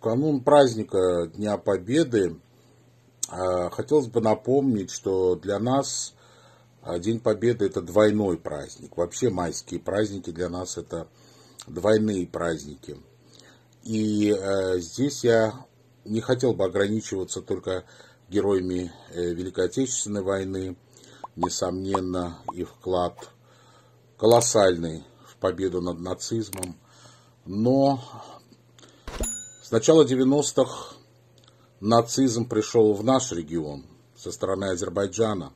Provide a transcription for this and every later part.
канун праздника Дня Победы а, хотелось бы напомнить, что для нас а, День Победы это двойной праздник. Вообще майские праздники для нас это двойные праздники. И э, здесь я не хотел бы ограничиваться только героями э, Великой Отечественной войны. Несомненно, их вклад колоссальный в победу над нацизмом. Но с начала 90-х нацизм пришел в наш регион со стороны Азербайджана,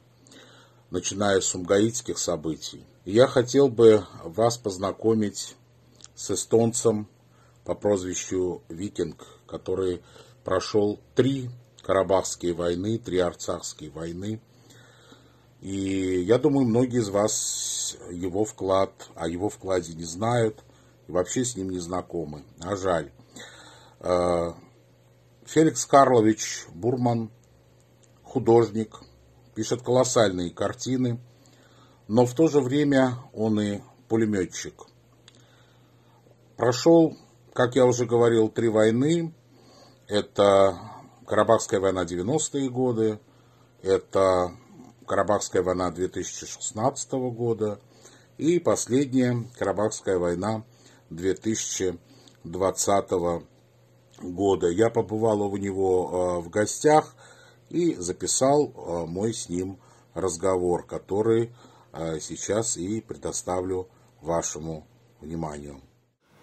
начиная с сумгаитских событий. Я хотел бы вас познакомить с эстонцем по прозвищу Викинг, который прошел три Карабахские войны, три Арцахские войны. И я думаю, многие из вас его вклад, о его вкладе не знают и вообще с ним не знакомы. А жаль. Э, Феликс Карлович Бурман, художник, пишет колоссальные картины, но в то же время он и пулеметчик. Прошел, как я уже говорил, три войны. Это Карабахская война 90-е годы, это Карабахская война 2016 года и последняя Карабахская война 2020 года года. Я побывал у него э, в гостях и записал э, мой с ним разговор, который э, сейчас и предоставлю вашему вниманию.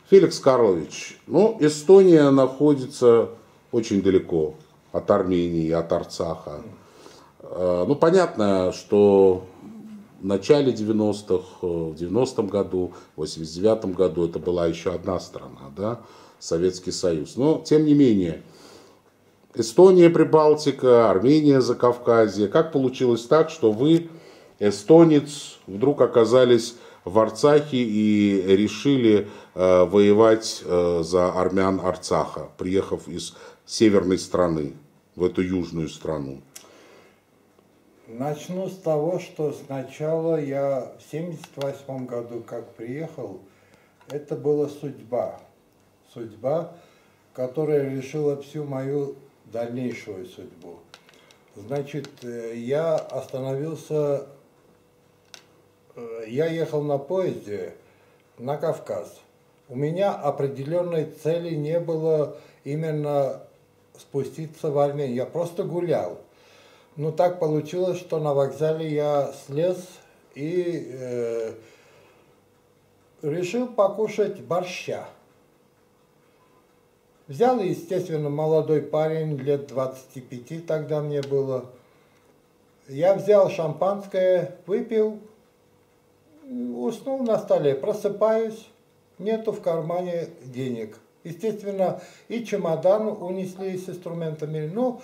Феликс Карлович, ну, Эстония находится очень далеко от Армении, от Арцаха. Ну, понятно, что в начале 90-х, в 90-м году, в 89-м году это была еще одна страна, да, Советский Союз. Но, тем не менее, Эстония, Прибалтика, Армения, Закавказье. Как получилось так, что вы, эстонец, вдруг оказались в Арцахе и решили э, воевать э, за армян Арцаха, приехав из северной страны в эту южную страну? Начну с того, что сначала я в 78 году, как приехал, это была судьба судьба, которая решила всю мою дальнейшую судьбу. Значит, э, я остановился, э, я ехал на поезде на Кавказ. У меня определенной цели не было именно спуститься в Армению, я просто гулял. Но так получилось, что на вокзале я слез и э, решил покушать борща. Взял, естественно, молодой парень, лет 25 тогда мне было. Я взял шампанское, выпил, уснул на столе, просыпаюсь, нету в кармане денег. Естественно, и чемодан унесли с инструментами. Ну,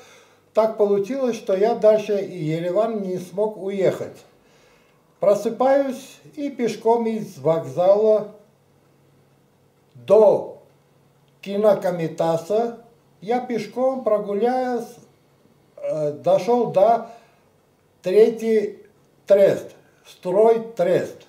так получилось, что я дальше и Ереван не смог уехать. Просыпаюсь и пешком из вокзала до кинокомитаса, я пешком прогуляясь, э, дошел до третий трест, строй трест.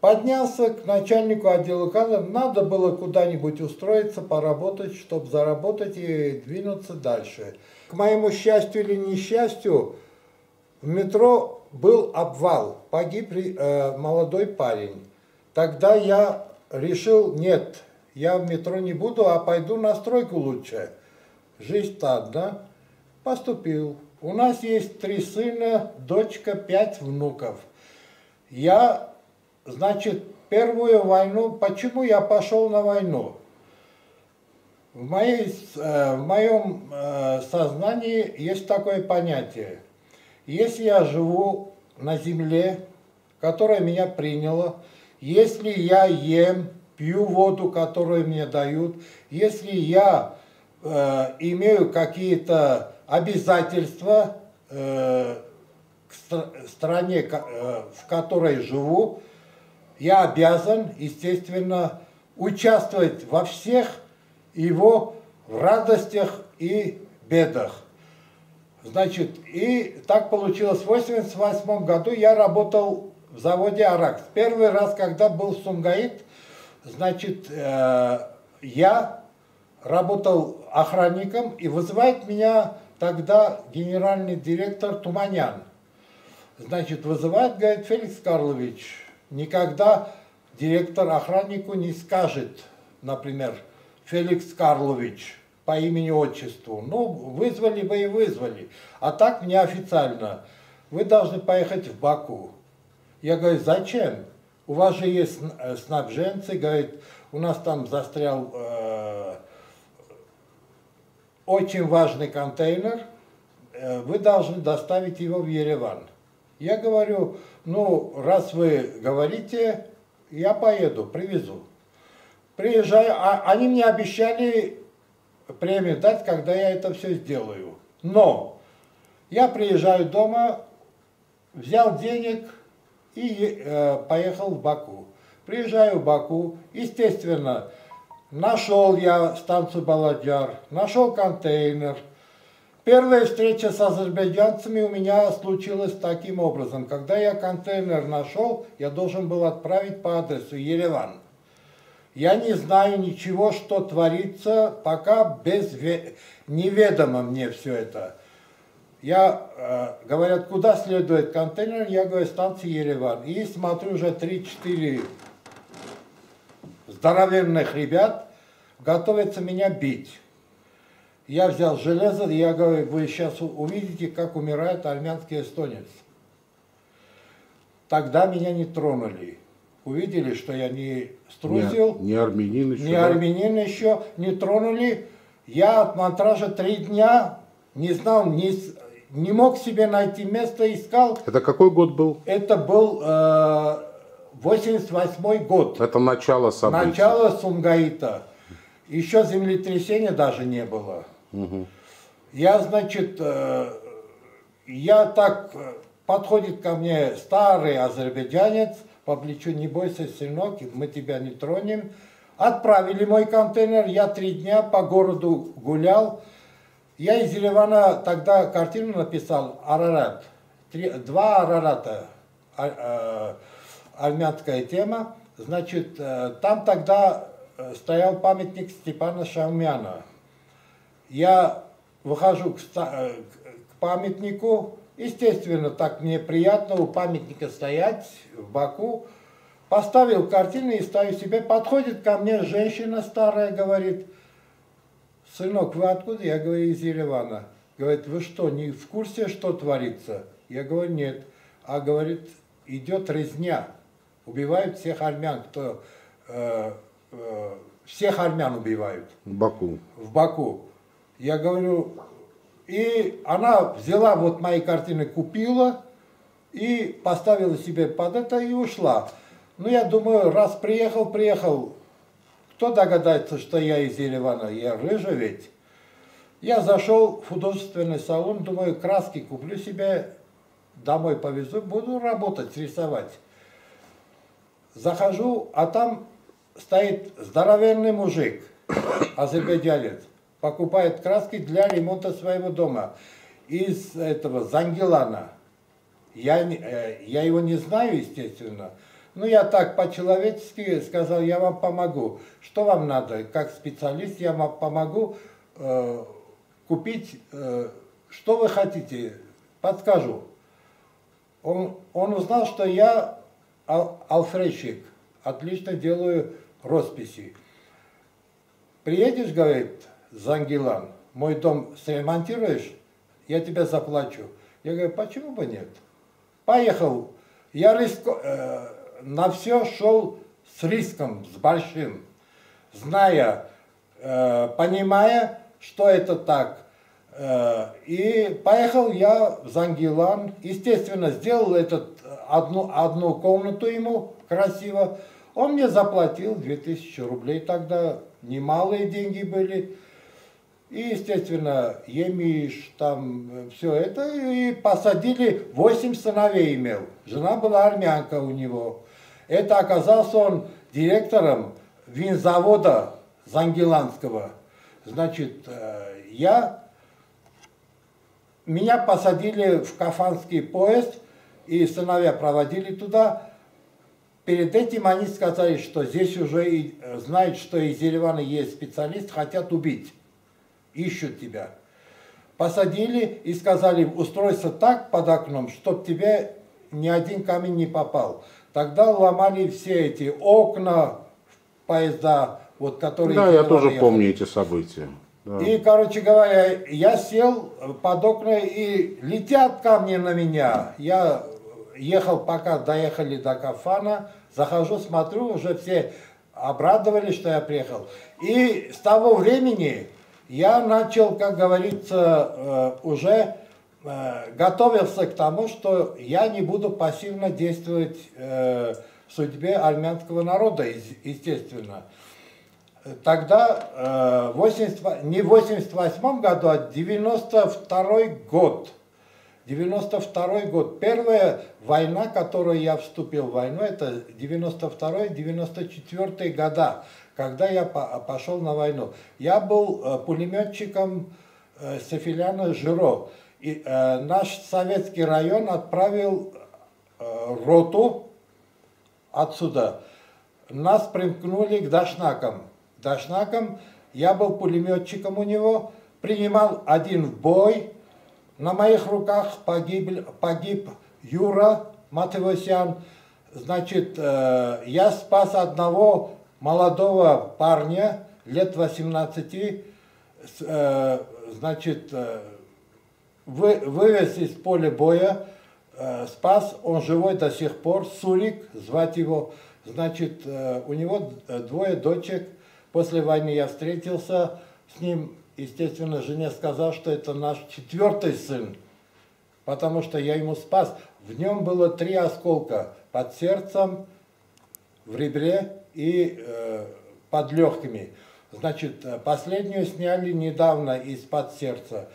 Поднялся к начальнику отдела кадров, надо было куда-нибудь устроиться, поработать, чтобы заработать и двинуться дальше. К моему счастью или несчастью, в метро был обвал, погиб э, молодой парень. Тогда я решил, нет, я в метро не буду, а пойду на стройку лучше. Жизнь-то одна. Поступил. У нас есть три сына, дочка, пять внуков. Я, значит, первую войну, почему я пошел на войну? В, моей, э, в моем э, сознании есть такое понятие. Если я живу на земле, которая меня приняла, если я ем, пью воду, которую мне дают, если я э, имею какие-то обязательства э, к стр стране, э, в которой живу, я обязан, естественно, участвовать во всех его радостях и бедах. Значит, и так получилось. В 1988 году я работал в заводе «Аракс». Первый раз, когда был в Сумгаит, Значит, э, я работал охранником, и вызывает меня тогда генеральный директор Туманян. Значит, вызывает, говорит, Феликс Карлович, никогда директор охраннику не скажет, например, Феликс Карлович по имени-отчеству. Ну, вызвали бы и вызвали. А так неофициально. Вы должны поехать в Баку. Я говорю, зачем? У вас же есть э, снабженцы, говорит, у нас там застрял э, очень важный контейнер, э, вы должны доставить его в Ереван. Я говорю, ну, раз вы говорите, я поеду, привезу. Приезжаю, а они мне обещали премию дать, когда я это все сделаю. Но я приезжаю дома, взял денег и э, поехал в Баку. Приезжаю в Баку, естественно, нашел я станцию Баладжар, нашел контейнер. Первая встреча с азербайджанцами у меня случилась таким образом. Когда я контейнер нашел, я должен был отправить по адресу Ереван. Я не знаю ничего, что творится, пока без неведомо мне все это. Я, э, говорят, куда следует контейнер, я говорю, станция Ереван. И смотрю уже 3-4 здоровенных ребят, готовятся меня бить. Я взял железо, и я говорю, вы сейчас увидите, как умирает армянский эстонец. Тогда меня не тронули увидели, что я не струсил. Не, не армянин еще. Не да? армянин еще, не тронули. Я от мантража три дня не знал, не, не мог себе найти место, искал. Это какой год был? Это был э, 88 год. Это начало событий. Начало Сунгаита. Еще землетрясения даже не было. Угу. Я, значит, э, я так, э, подходит ко мне старый азербайджанец, по плечу, не бойся, сынок, мы тебя не тронем. Отправили мой контейнер, я три дня по городу гулял. Я из Еревана тогда картину написал «Арарат». Три, два Арарата, а, а, армянская тема. Значит, э, там тогда э, стоял памятник Степана Шаумяна. Я выхожу к, к памятнику, Естественно, так мне приятно у памятника стоять в Баку. Поставил картину и ставлю себе. Подходит ко мне женщина старая, говорит, сынок, вы откуда? Я говорю, из Еревана. Говорит, вы что, не в курсе, что творится? Я говорю, нет. А говорит, идет резня. Убивают всех армян, кто... Э, э, всех армян убивают. В Баку. В Баку. Я говорю, и она взяла вот мои картины, купила и поставила себе под это и ушла. Ну, я думаю, раз приехал, приехал, кто догадается, что я из Еревана? Я рыжий ведь. Я зашел в художественный салон, думаю, краски куплю себе, домой повезу, буду работать, рисовать. Захожу, а там стоит здоровенный мужик, азербайджанец покупает краски для ремонта своего дома из этого Зангелана. Я, э, я его не знаю, естественно, но я так по-человечески сказал, я вам помогу. Что вам надо? Как специалист я вам помогу э, купить, э, что вы хотите, подскажу. Он, он узнал, что я ал, алфрейщик, отлично делаю росписи. Приедешь, говорит, Зангилан, мой дом сремонтируешь, я тебе заплачу. Я говорю, почему бы нет? Поехал. Я риско, э, на все шел с риском, с большим, зная, э, понимая, что это так. Э, и поехал я в Зангилан. Естественно, сделал этот, одну, одну комнату ему красиво. Он мне заплатил 2000 рублей тогда, немалые деньги были. И, естественно, Емиш, там, э, все это, и посадили, восемь сыновей имел. Жена была армянка у него. Это оказался он директором винзавода Зангеланского. Значит, э, я, меня посадили в Кафанский поезд, и сыновья проводили туда. перед этим они сказали, что здесь уже и, э, знают, что из Еревана есть специалист, хотят убить, ищут тебя. Посадили и сказали, устройся так под окном, чтобы тебе ни один камень не попал. Тогда ломали все эти окна, поезда, вот которые... Да, я тоже ехали. помню эти события. Да. И, короче говоря, я сел под окна и летят камни на меня. Я ехал, пока доехали до Кафана, захожу, смотрю, уже все обрадовались, что я приехал. И с того времени я начал, как говорится, э, уже готовился к тому, что я не буду пассивно действовать э, в судьбе армянского народа, естественно. Тогда 80, не в 88 году, а 92 год – 92 год. Первая война, которую я вступил в войну, это 92-94 года, когда я пошел на войну. Я был э, пулеметчиком э, Софиляна Жиро. И э, наш советский район отправил роту отсюда. Нас примкнули к Дашнакам. Дашнакам я был пулеметчиком у него, принимал один в бой, на моих руках погиб, погиб Юра Матевосян. Значит, э, я спас одного молодого парня, лет 18, э, значит, э, вы, вывез из поля боя, э, спас, он живой до сих пор, Сурик, звать его. Значит, э, у него двое дочек. После войны я встретился с ним, естественно, жене сказал, что это наш четвертый сын, потому что я ему спас. В нем было три осколка под сердцем, в ребре и э, под легкими. Значит, э, последнюю сняли недавно из-под сердца.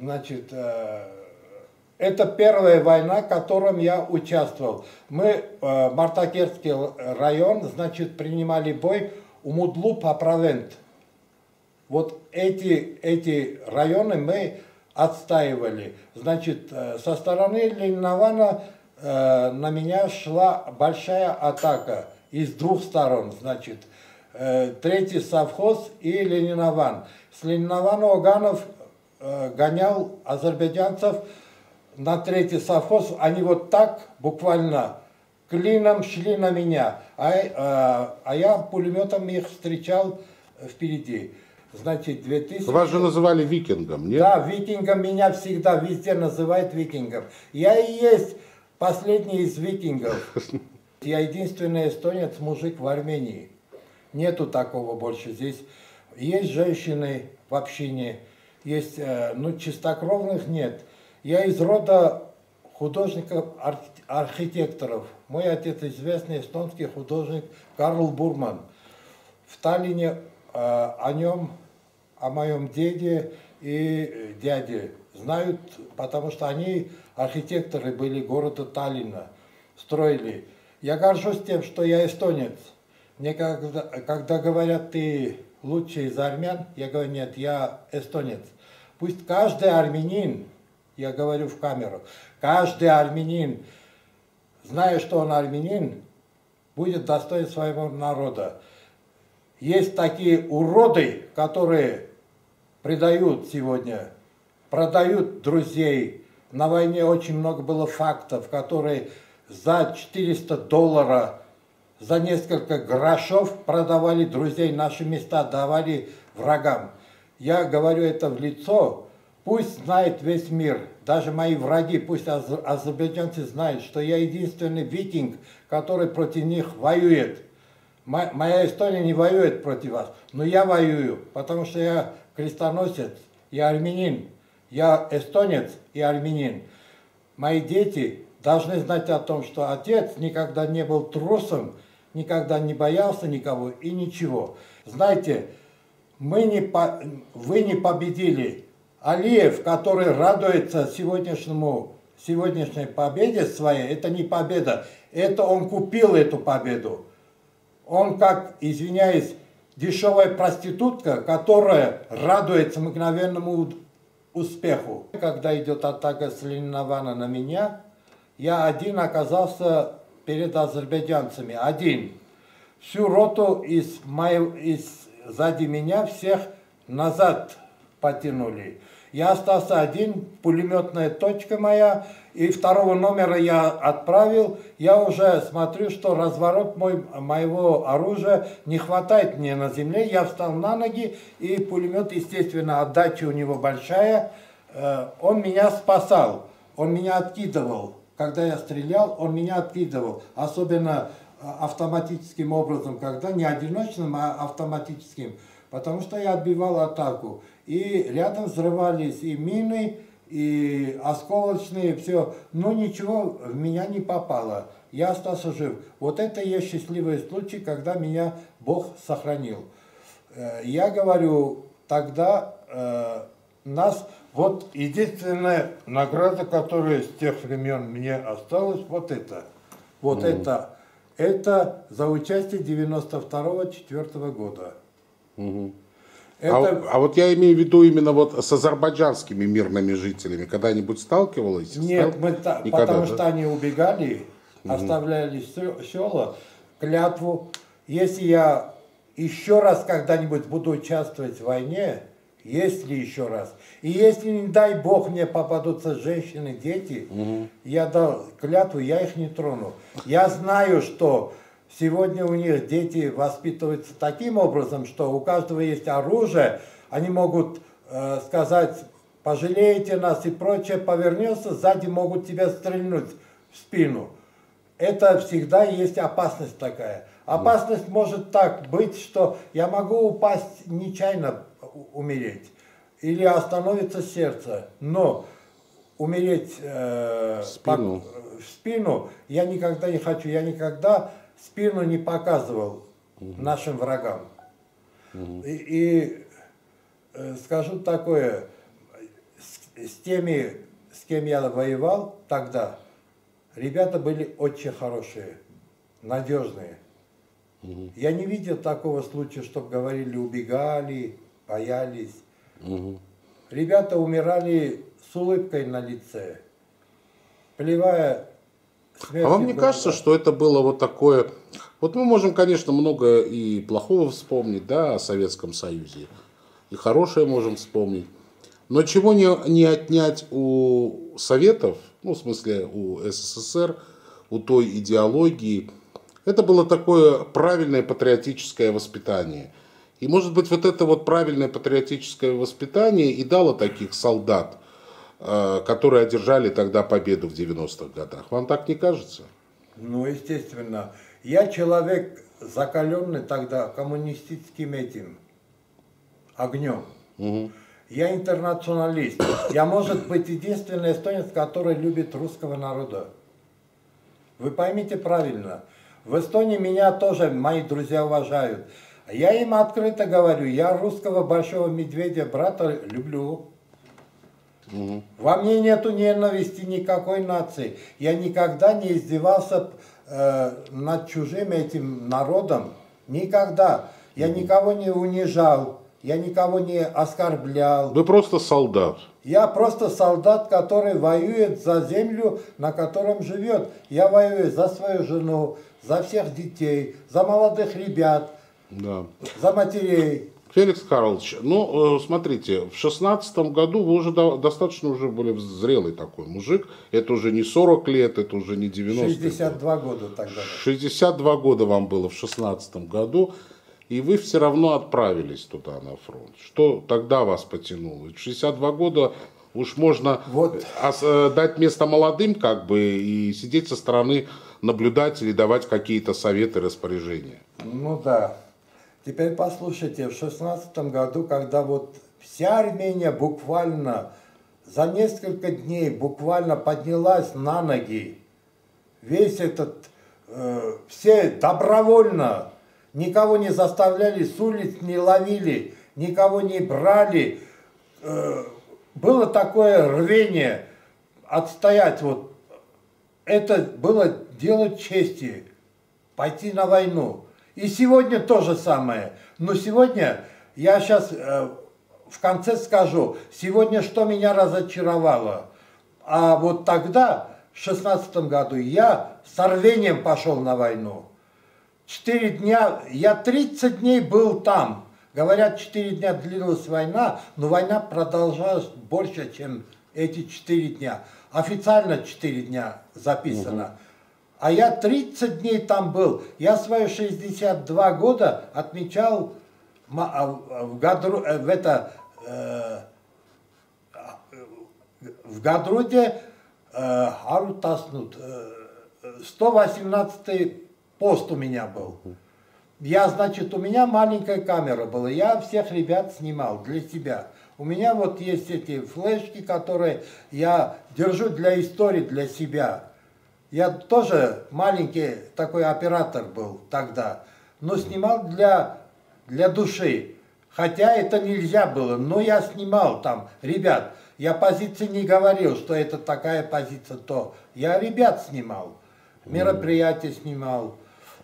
Значит, э, это первая война, в котором я участвовал. Мы, э, Мартакерский район, значит, принимали бой у Мудлу Паправент. Вот эти, эти районы мы отстаивали. Значит, э, со стороны Ленинавана э, на меня шла большая атака из двух сторон. Значит, третий совхоз и Ленинован. С Ленинована Оганов гонял азербайджанцев на третий совхоз. Они вот так буквально клином шли на меня, а, э, а я пулеметом их встречал впереди. Значит, 2000... Вас же называли викингом, нет? Да, викингом меня всегда везде называют викингом. Я и есть последний из викингов. Я единственный эстонец, мужик в Армении. Нету такого больше здесь. Есть женщины в общине, есть, э, ну, чистокровных нет. Я из рода художников, архитекторов. Мой отец известный эстонский художник Карл Бурман. В Таллине э, о нем о моем деде и дяде знают, потому что они архитекторы были города Таллина, строили. Я горжусь тем, что я эстонец. Мне когда, когда говорят, ты лучший из армян, я говорю, нет, я эстонец. Пусть каждый армянин, я говорю в камеру, каждый армянин, зная, что он армянин, будет достоин своего народа. Есть такие уроды, которые предают сегодня, продают друзей. На войне очень много было фактов, которые за 400 долларов, за несколько грошов продавали друзей, наши места давали врагам. Я говорю это в лицо, пусть знает весь мир, даже мои враги, пусть азербайджанцы знают, что я единственный викинг, который против них воюет. Моя Эстония не воюет против вас, но я воюю, потому что я крестоносец, я армянин, я эстонец и армянин. Мои дети должны знать о том, что отец никогда не был трусом, никогда не боялся никого и ничего. Знаете, мы не по... вы не победили. Алиев, который радуется сегодняшнему, сегодняшней победе своей, это не победа, это он купил эту победу. Он как, извиняюсь, дешевая проститутка, которая радуется мгновенному успеху. Когда идет атака с Ленинавана на меня, я один оказался перед азербайджанцами один. Всю роту из, моего, из сзади меня всех назад потянули. Я остался один, пулеметная точка моя, и второго номера я отправил. Я уже смотрю, что разворот мой, моего оружия не хватает мне на земле. Я встал на ноги, и пулемет, естественно, отдача у него большая. Э, он меня спасал, он меня откидывал. Когда я стрелял, он меня откидывал. Особенно э, автоматическим образом, когда не одиночным, а автоматическим. Потому что я отбивал атаку и рядом взрывались и мины, и осколочные, все. Но ничего в меня не попало. Я остался жив. Вот это и есть счастливый случай, когда меня Бог сохранил. Э, я говорю, тогда э, нас, вот единственная награда, которая с тех времен мне осталась, вот это. Вот mm. это. Это за участие 92-4 года. Mm-hmm. А это... А, а вот я имею в виду именно вот с азербайджанскими мирными жителями. Когда-нибудь сталкивалась? Нет, мы та, Никогда, потому да? что они убегали, угу. оставляли села, клятву. Если я еще раз когда-нибудь буду участвовать в войне, если еще раз, и если, не дай бог, мне попадутся женщины, дети, угу. я дал клятву, я их не трону. Я знаю, что Сегодня у них дети воспитываются таким образом, что у каждого есть оружие, они могут э, сказать, пожалеете нас и прочее, повернется, сзади могут тебя стрельнуть в спину. Это всегда есть опасность такая. Опасность может так быть, что я могу упасть нечаянно, умереть, или остановится сердце, но умереть э, спину. По, в спину я никогда не хочу, я никогда спину не показывал угу. нашим врагам. Угу. И, и э, скажу такое, с, с теми, с кем я воевал тогда, ребята были очень хорошие, надежные. Угу. Я не видел такого случая, чтобы говорили, убегали, боялись. Угу. Ребята умирали с улыбкой на лице, плевая а вам не кажется, что это было вот такое... Вот мы можем, конечно, много и плохого вспомнить, да, о Советском Союзе, и хорошее можем вспомнить. Но чего не, не отнять у Советов, ну, в смысле, у СССР, у той идеологии, это было такое правильное патриотическое воспитание. И, может быть, вот это вот правильное патриотическое воспитание и дало таких солдат – Э, которые одержали тогда победу в 90-х годах. Вам так не кажется? Ну, естественно. Я человек, закаленный тогда коммунистическим этим огнем. Угу. Я интернационалист. Я, может быть, единственный эстонец, который любит русского народа. Вы поймите правильно. В Эстонии меня тоже мои друзья уважают. Я им открыто говорю, я русского большого медведя, брата люблю. Угу. Во мне нету ненависти никакой нации. Я никогда не издевался э, над чужим этим народом. Никогда. Я никого не унижал. Я никого не оскорблял. Вы просто солдат. Я просто солдат, который воюет за землю, на котором живет. Я воюю за свою жену, за всех детей, за молодых ребят, да. за матерей. Феликс Карлович, ну, э, смотрите, в шестнадцатом году вы уже достаточно уже были зрелый такой мужик. Это уже не 40 лет, это уже не 90 62 года тогда. 62 года вам было в шестнадцатом году, и вы все равно отправились туда на фронт. Что тогда вас потянуло? В 62 года уж можно вот. Э, дать место молодым, как бы, и сидеть со стороны наблюдать или давать какие-то советы, распоряжения. Ну да. Теперь послушайте, в шестнадцатом году, когда вот вся Армения буквально за несколько дней буквально поднялась на ноги, весь этот, э, все добровольно, никого не заставляли с улиц, не ловили, никого не брали, э, было такое рвение отстоять вот, это было дело чести, пойти на войну. И сегодня то же самое. Но сегодня, я сейчас э, в конце скажу, сегодня что меня разочаровало. А вот тогда, в шестнадцатом году, я с рвением пошел на войну. Четыре дня, я 30 дней был там. Говорят, четыре дня длилась война, но война продолжалась больше, чем эти четыре дня. Официально четыре дня записано. Угу. А я 30 дней там был. Я свои 62 года отмечал а, в, Гадру, э, в, это, э, в Гадруде э, 118 пост у меня был. Я, значит, у меня маленькая камера была, я всех ребят снимал для себя. У меня вот есть эти флешки, которые я держу для истории, для себя. Я тоже маленький такой оператор был тогда, но снимал для, для души. Хотя это нельзя было, но я снимал там, ребят, я позиции не говорил, что это такая позиция, то. Я ребят снимал, мероприятия снимал.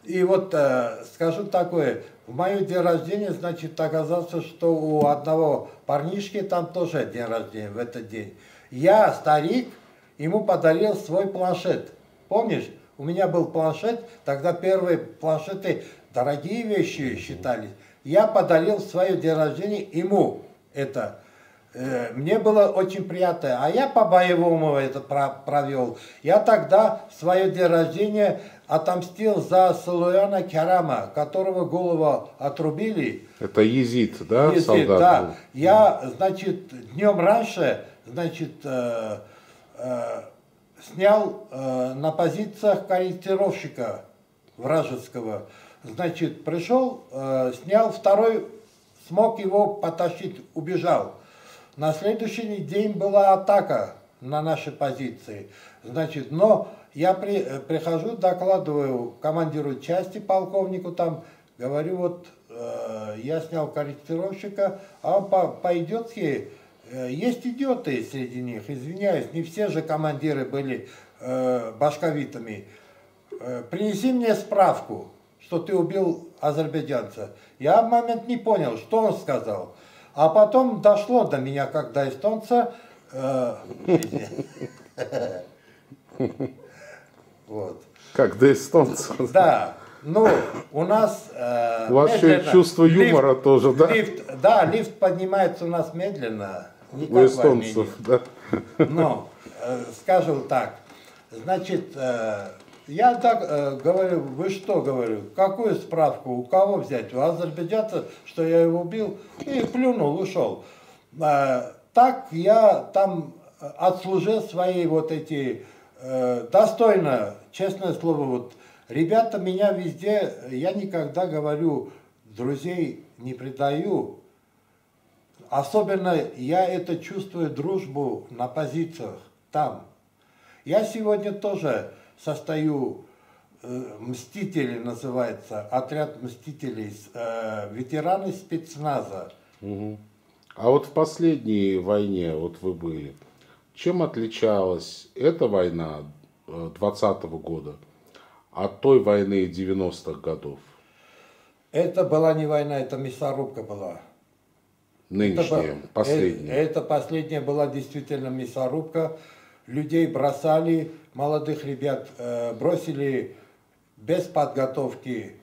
И вот э, скажу такое, в мое день рождения, значит, оказалось, что у одного парнишки там тоже день рождения в этот день. Я, старик, ему подарил свой планшет. Помнишь, у меня был планшет, тогда первые планшеты дорогие вещи считались. Я подарил свое день рождения ему это. Э, мне было очень приятно, а я по-боевому это провел. Я тогда свое день рождения отомстил за Салуяна Керама, которого голову отрубили. Это езид, да, езид, солдат? Да. Был. Я, значит, днем раньше, значит, э, э, снял э, на позициях корректировщика вражеского. Значит, пришел, э, снял второй, смог его потащить, убежал. На следующий день была атака на наши позиции. Значит, но я при, э, прихожу, докладываю командиру части, полковнику там, говорю, вот э, я снял корректировщика, а он по, по-идиотски Э, есть идиоты среди них, извиняюсь, не все же командиры были э, башковитами. Э, принеси мне справку, что ты убил азербайджанца. Я в момент не понял, что он сказал. А потом дошло до меня, когда эстонца... Э, вот. Как до эстонца. Да. Ну, у нас... Э, еще чувство юмора лифт, тоже, да? Лифт, да, лифт поднимается у нас медленно. Не у эстонцев, да? Но, э, скажем так, значит, э, я так э, говорю, вы что, говорю, какую справку, у кого взять? У азербайджанца, что я его убил, и плюнул, ушел. Так я там отслужил свои вот эти, достойно, честное слово, вот, ребята меня везде, я никогда говорю, друзей не предаю, Особенно я это чувствую дружбу на позициях там. Я сегодня тоже состою, э, мстители называется, отряд мстителей, э, ветераны спецназа. Угу. А вот в последней войне, вот вы были, чем отличалась эта война 20 -го года от той войны 90-х годов? Это была не война, это мясорубка была. Нынешняя, это, последняя. Это, это последняя была действительно мясорубка. Людей бросали, молодых ребят э, бросили без подготовки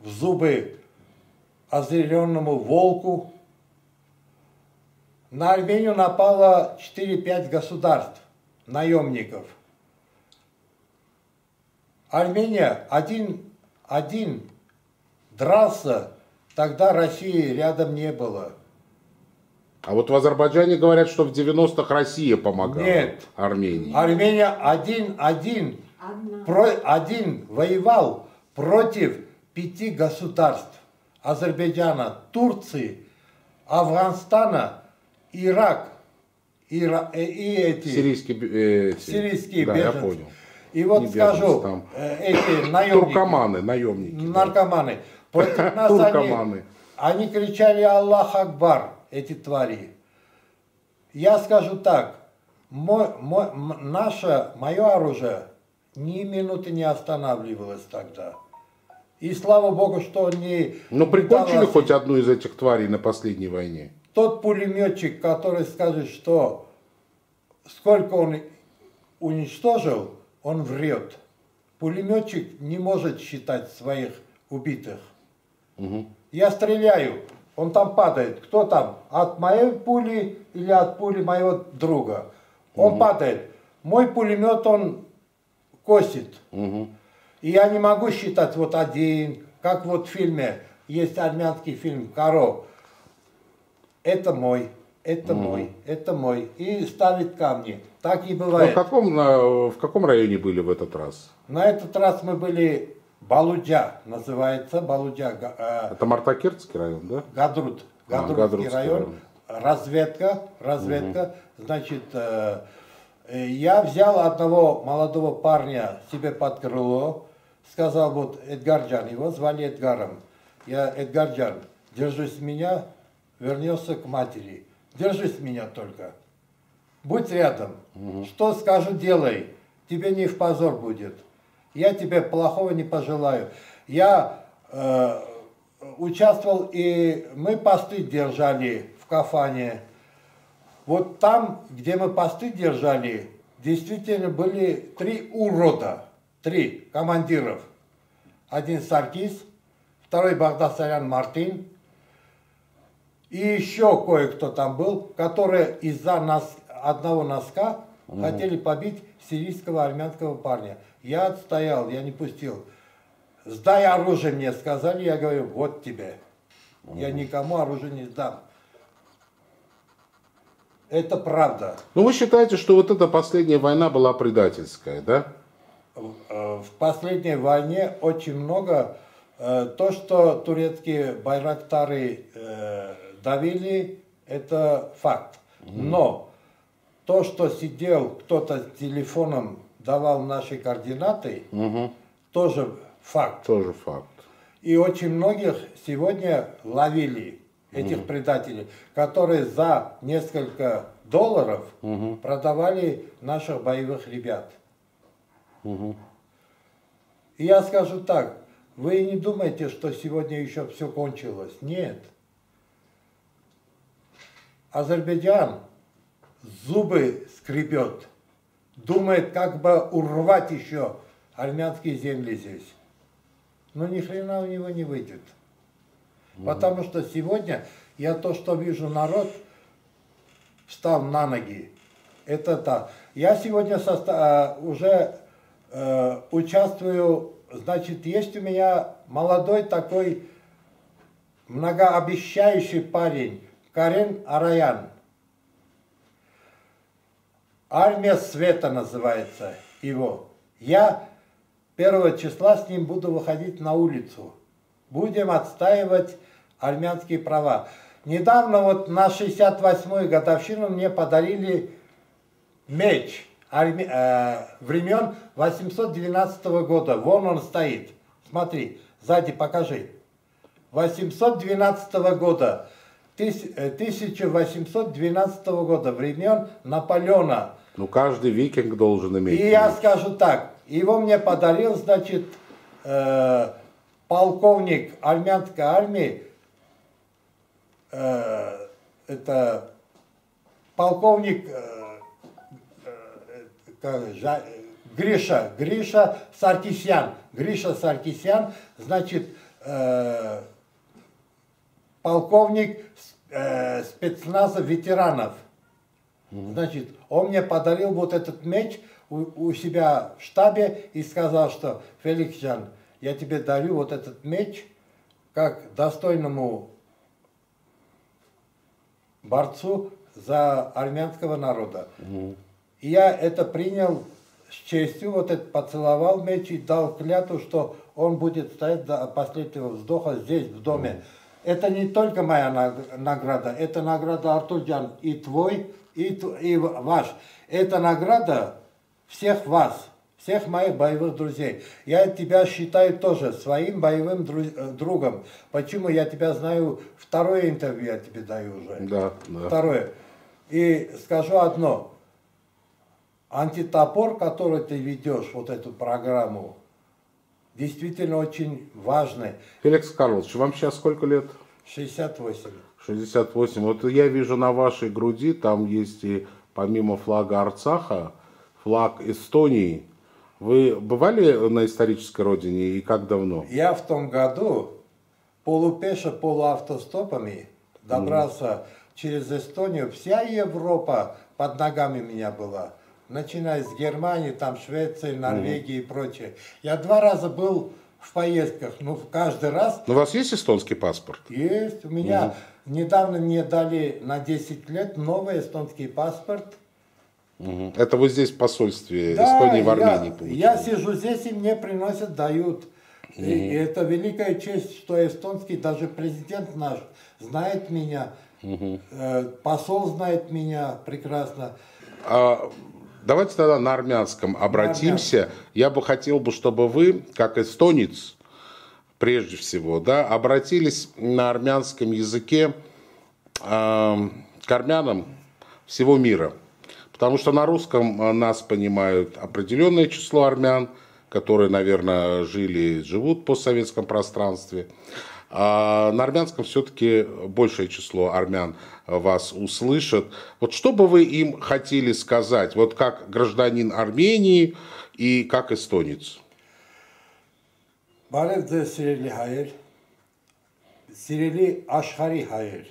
в зубы озеленному волку. На Армению напало 4-5 государств, наемников. Армения один, один дрался Тогда России рядом не было. А вот в Азербайджане говорят, что в 90-х Россия помогала Нет. Армении. Армения один-один про, один воевал против пяти государств. Азербайджана, Турции, Афганистана, Ирак Ира, и, э, и эти сирийские, э, эти, сирийские да, беженцы. Я понял. И вот Не скажу, там. Э, эти наемники, туркоманы, наемники, наркоманы. Да. Против нас они, они кричали Аллах Акбар, эти твари. Я скажу так, мой, мой, наше, мое оружие ни минуты не останавливалось тогда. И слава богу, что не... Но прикончили хоть одну из этих тварей на последней войне? Тот пулеметчик, который скажет, что сколько он уничтожил, он врет. Пулеметчик не может считать своих убитых. Угу. Я стреляю, он там падает. Кто там? От моей пули или от пули моего друга? Он угу. падает. Мой пулемет он косит. Угу. И я не могу считать вот один, как вот в фильме, есть армянский фильм «Коро». Это мой, это угу. мой, это мой. И ставит камни. Так и бывает. Но в, каком, в каком районе были в этот раз? На этот раз мы были Балудя, называется Балудя. Э, это Мартакирский район, да? Гадрут. Гадрутский а, район. район. Разведка, разведка. Угу. Значит, э, я взял одного молодого парня себе под крыло, сказал, вот Эдгарджан, его звали Эдгаром. Я, Эдгарджан, держись меня, вернешься к матери. Держись меня только. Будь рядом. Угу. Что скажу, делай. Тебе не в позор будет. Я тебе плохого не пожелаю. Я э, участвовал, и мы посты держали в Кафане. Вот там, где мы посты держали, действительно были три урода, три командиров. Один Саркис, второй Багдасарян Мартин, и еще кое-кто там был, которые из-за нас, одного носка угу. хотели побить сирийского армянского парня. Я отстоял, я не пустил. Сдай оружие мне, сказали, я говорю, вот тебе. Я никому оружие не сдам. Это правда. Ну вы считаете, что вот эта последняя война была предательская, да? В э, последней войне очень много э, то, что турецкие байрактары э, давили, это факт. Но то, что сидел кто-то с телефоном, давал наши координаты, угу. тоже факт. Тоже факт. И очень многих сегодня ловили этих угу. предателей, которые за несколько долларов угу. продавали наших боевых ребят. Угу. И я скажу так, вы не думаете, что сегодня еще все кончилось. Нет. Азербайджан зубы скребет, думает, как бы урвать еще армянские земли здесь. Но ни хрена у него не выйдет. Потому что сегодня я то, что вижу народ, встал на ноги. Это так. Я сегодня состав, э, уже э, участвую, значит, есть у меня молодой такой многообещающий парень, Карен Араян. Армия света называется его. Я первого числа с ним буду выходить на улицу. Будем отстаивать армянские права. Недавно вот на 68-ю годовщину мне подарили меч арми... э, времен 812 года. Вон он стоит. Смотри, сзади покажи. 812 года. 1812 э, года, времен Наполеона. Ну, каждый викинг должен иметь. И я скажу так, его мне подарил, значит, э, полковник армянской армии, э, это полковник э, э, Жа, Гриша, Гриша Саркисян. Гриша Саркисян, значит, э, полковник э, спецназа ветеранов. Значит, он мне подарил вот этот меч у, у себя в штабе и сказал, что Феликс Жан, я тебе дарю вот этот меч как достойному борцу за армянского народа. Mm. И я это принял с честью, вот это поцеловал меч и дал клятву, что он будет стоять до последнего вздоха здесь, в доме. Mm. Это не только моя награда, это награда Артурджан и твой, и, и ваш. Это награда всех вас, всех моих боевых друзей. Я тебя считаю тоже своим боевым э, другом. Почему я тебя знаю, второе интервью я тебе даю уже. Да, да. Второе. И скажу одно. Антитопор, который ты ведешь, вот эту программу, действительно очень важный. Феликс Карлович, вам сейчас сколько лет? 68. 68. Вот я вижу на вашей груди, там есть и помимо флага Арцаха, флаг Эстонии. Вы бывали на исторической родине и как давно? Я в том году полупеше, полуавтостопами добрался mm. через Эстонию. Вся Европа под ногами меня была. Начиная с Германии, там Швеции, Норвегии mm. и прочее. Я два раза был в поездках, ну каждый раз. Но у вас есть эстонский паспорт? Есть. У меня mm. недавно мне дали на 10 лет новый эстонский паспорт. Это вы здесь в посольстве да, Эстонии в Армении получили? Я сижу здесь, и мне приносят, дают. Угу. И, и это великая честь, что эстонский, даже президент наш знает меня, угу. э, посол знает меня прекрасно. А, давайте тогда на армянском обратимся. На армянском. Я бы хотел, бы, чтобы вы, как эстонец, прежде всего, да, обратились на армянском языке э, к армянам всего мира. Потому что на русском э, нас понимают определенное число армян, которые, наверное, жили, живут в постсоветском пространстве. А на армянском все-таки большее число армян вас услышат. Вот что бы вы им хотели сказать, вот как гражданин Армении и как эстонец? Բարև ձեզ սիրելի հայեր, սիրելի աշխարհի հայեր։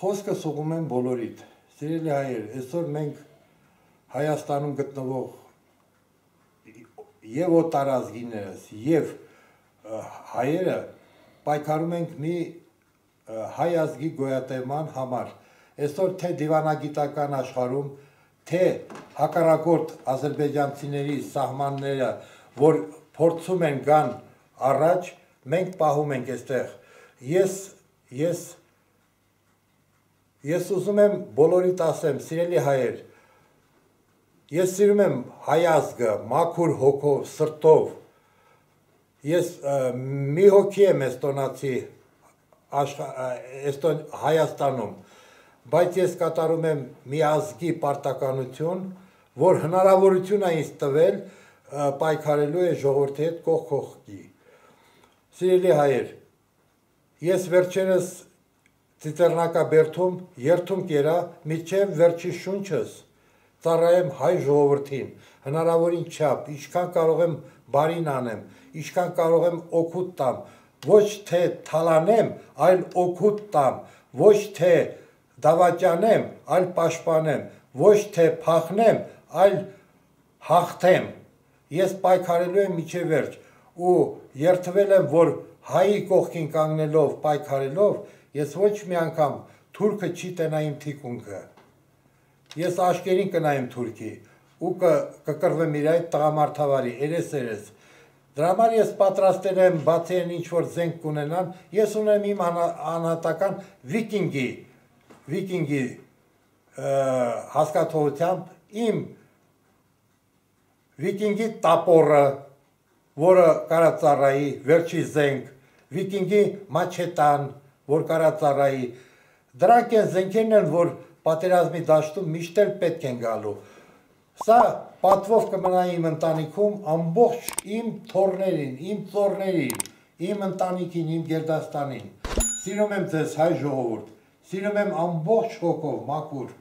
Խոսքը սուղում եմ բոլորիդ։ Սիրելի հայեր, այսօր մենք Հայաստանում գտնվող եւ օտարազգիներս եւ հայերը պայքարում ենք մի հայ ազգի գոյատևման համար։ Այսօր թե դիվանագիտական աշխարհում, թե հակառակորդ ազերբայջանցիների սահմանները, որ փորձում են գան առաջ, մենք պահում ենք այստեղ։ Ես ես Ես ուզում եմ բոլորիդ ասեմ, սիրելի հայեր, ես սիրում եմ հայազգը, մաքուր հոգով, սրտով, ես մի հոգի եմ էստոնացի Էստոն Հայաստանում, բայց ես կատարում եմ մի ազգի պարտականություն, որ հնարավորություն է ինձ տվել պայքարելու է ժողովրդի հետ կողք կողքի։ Սիրելի հայեր, ես վերջերս Ծիծեռնակաբերդում երթում կերա միջև վերջի շունչս ծառայեմ հայ ժողովրդին, հնարավորին չափ, ինչքան կարող եմ բարին անեմ, ինչքան կարող եմ օգուտ տամ, ոչ թե թալանեմ, այլ օգուտ տամ, ոչ թե դավաճանեմ, այլ պաշտպանեմ, ոչ թե փախնեմ, այլ հաղթեմ։ Ես պայքարելու եմ միջև վերջ ու երթվել եմ, որ հայի կողքին կանգնելով, պայքարելով Ես ոչ մի անգամ թուրքը չի տնա իմ թիկունքը։ Ես աշկերին կնայեմ թուրքի ու կկրվեմ իր այդ տղամարդավարի, երես երես։ Դրա համար ես պատրաստել եմ բացի այն ինչ որ զենք կունենան, ես ունեմ իմ անհատական վիկինգի, վիկինգի հասկացողությամբ իմ վիկինգի տապորը, որը կարա ծառայի, վերջի զենք, վիկինգի մաչետան, որ կարա ծառայի։ Դրանք են զենքերն են, որ պատերազմի դաշտում միշտ էլ պետք են գալու։ Սա պատվով կմնա իմ ընտանիքում ամբողջ իմ թորներին, իմ ծորներին, իմ ընտանիքին, իմ գերդաստանին։ Սիրում եմ ձեզ հայ ժողովուրդ, սիրում եմ ամբողջ հոգով, մաքուր